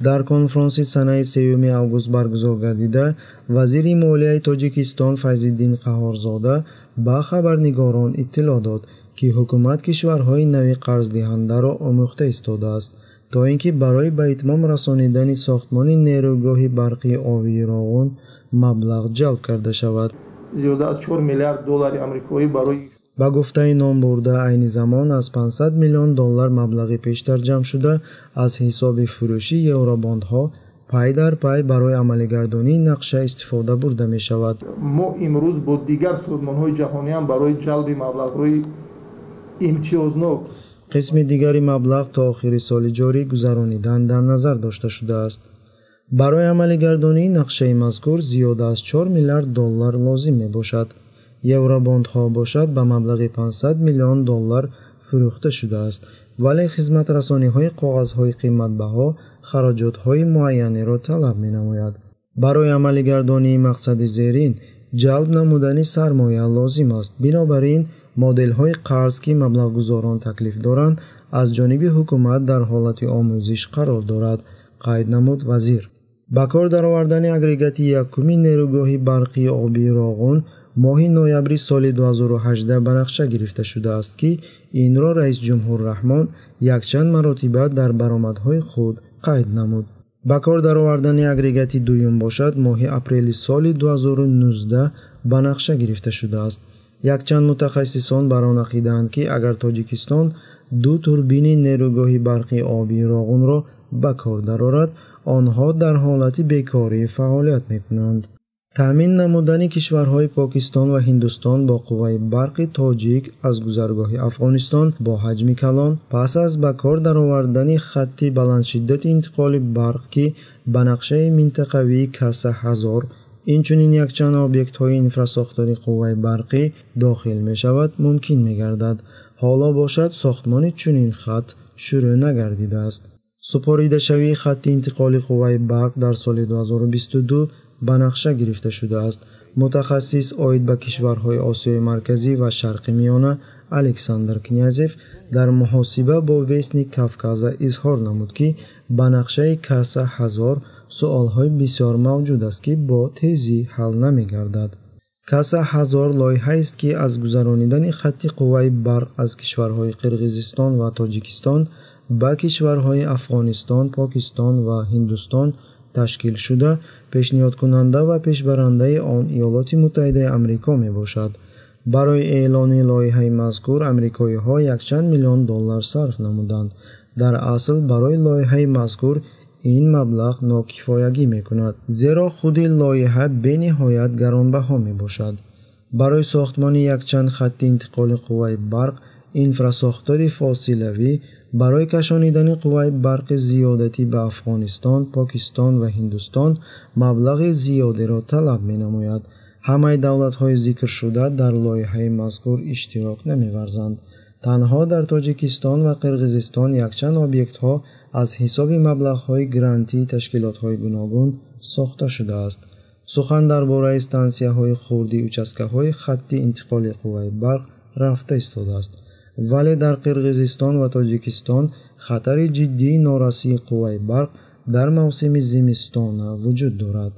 дар конфронси санаи сеюми август баргузор гардида вазири молияи тоҷикистон файзиддин қаҳорзода ба хабарнигорон иттилоъ дод ки ҳукумат кишварҳои нави қарздиҳандаро омӯхта истодааст то ин ки барои ба итмом расонидани сохтмони нерӯгоҳи барқии овии роғун маблағ ҷалб карда шавад. Зиёда аз чор миллиард доллари амрикоӣ барои ба гуфтаи номбурда айни замон аз 500 миллион доллар маблағи пештар ҷамъ шуда. Аз ҳисоби фурӯши евробондҳо пай дар пай барои амалигардонии нақша истифода бурда мешавад. Мо имрӯз бо дигар созмонҳои ҷаҳониам барои ҷалби маблағҳои имтиёзнок. Қисми дигари маблағ то охири соли ҷорӣ гузаронидан дар назар дошта шудааст. Барои амалигардонии нақшаи мазкур зиёда аз 4 миллиард доллар лозим мебошад евробондҳо бошад ба маблағи 500 миллион доллар фурӯхта шудааст. Вале хизматрасониҳои коғазҳои қиматбаҳо хароҷотҳои муайянеро талаб менамояд. Барои амалигардонии мақсади зерин ҷалб намудани сармоя лозим аст. Бинобар ин моделҳои қарз ки маблағгузорон таклиф доранд аз ҷониби ҳукумат дар ҳолати омӯзиш қарор дорад қайд намуд вазир. Ба кор даровардани агрегати якуми нерӯгоҳи барқии обии роғун моҳи ноябри соли 2018 ба нақша гирифта шудааст ки инро раисҷумҳур раҳмон якчанд маротиба дар баромадҳои худ қайд намуд. Ба кор даровардани агрегати дуюм бошад моҳи апрели соли 2019 ба нақша гирифта шудааст. Якчанд мутахассисон бар он ақидаанд ки агар тоҷикистон ду турбини нерӯгоҳи барқи обии роғунро ба кор дарорад онҳо дар ҳолати бекорӣ фаъолият мекунанд таъмин намудани кишварҳои покистон ва ҳиндустон бо қувваи барқи тоҷик аз гузаргоҳи афғонистон бо ҳаҷми калон пас аз ба кор даровардани хатти баландшиддати интиқоли барқ ки ба нақшаи минтақавии каса ҳазор инчунин якчанд объектҳои инфрасохтори қувваи барқӣ дохил мешавад мумкин мегардад. Ҳоло бошад сохтмони чунин хат шурӯъ нагардидааст. Супоридашавии хатти интиқоли қувваи барқ дар соли 2022 ба нақша гирифта шудааст. Мутахассис оид ба кишварҳои осиёи марказӣ ва шарқи миёна александр князев дар муҳосиба бо вестник кавказа изҳор намуд ки ба нақшаи каса ҳазор суолҳои бисёр мавҷуд аст ки бо тезӣ ҳал намегардад. Каса ҳазор лоиҳаест ки аз гузаронидани хатти қувваи барқ аз кишварҳои қирғизистон ва тоҷикистон ба кишварҳои афғонистон покистон ва ҳиндустон ташкил шуда пешниҳодкунанда ва пешбарандаи он иёлоти муттаҳидаи амрико мебошад. Барои эълони лоиҳаи мазкур амрикоиҳо якчанд миллион доллар сарф намуданд. Дар асл барои лоиҳаи мазкур ин маблағ нокифоягӣ мекунад зеро худи лоиҳа бениҳоят гаронбаҳо мебошад. Барои сохтмони якчанд хатти интиқоли қувваи барқ инфрасохтори фосилавӣ барои кашонидани қувваи барқи зиёдатӣ ба афғонистон покистон ва ҳиндустон маблағи зиёдеро талаб менамояд. Ҳамаи давлатҳои зикршуда дар лоиҳаи мазкур иштирок намеварзанд танҳо дар тоҷикистон ва қирғизистон якчанд объектҳо аз ҳисоби маблағҳои грантии ташкилотҳои гуногун сохта шудааст. Сухан дар бораи стансияҳои хурди участкаҳои хатти интиқоли қувваи барқ рафта истодааст вале дар қирғизистон ва тоҷикистон хатари ҷиддии норасии қувваи барқ дар мавсими зимистона вуҷуд дорад.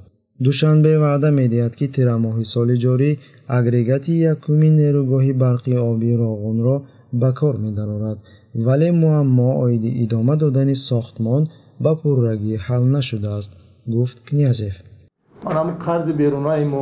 Душанбе ваъда медиҳад ки тирамоҳи соли ҷорӣ агрегати якуми нерӯгоҳи барқи обии роғунро ба кор медарорад. Вале муаммо оиди идома додани сохтмон ба пуррагӣ ҳал нашудааст гуфт князев. Қарзи берунаи мо